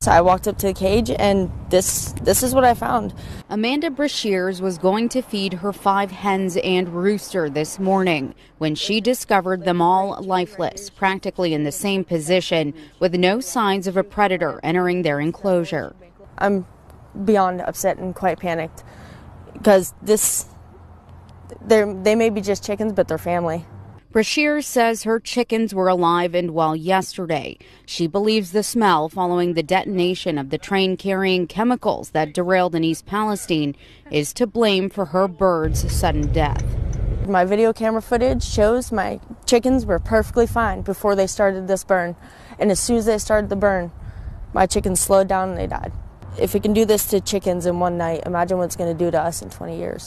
So I walked up to the cage and this this is what I found. Amanda Brashears was going to feed her five hens and rooster this morning when she discovered them all lifeless, practically in the same position with no signs of a predator entering their enclosure. I'm beyond upset and quite panicked because this they they may be just chickens but they're family. Brashear says her chickens were alive and well yesterday. She believes the smell following the detonation of the train carrying chemicals that derailed in East Palestine is to blame for her bird's sudden death. My video camera footage shows my chickens were perfectly fine before they started this burn. And as soon as they started the burn, my chickens slowed down and they died. If it can do this to chickens in one night, imagine what it's going to do to us in 20 years.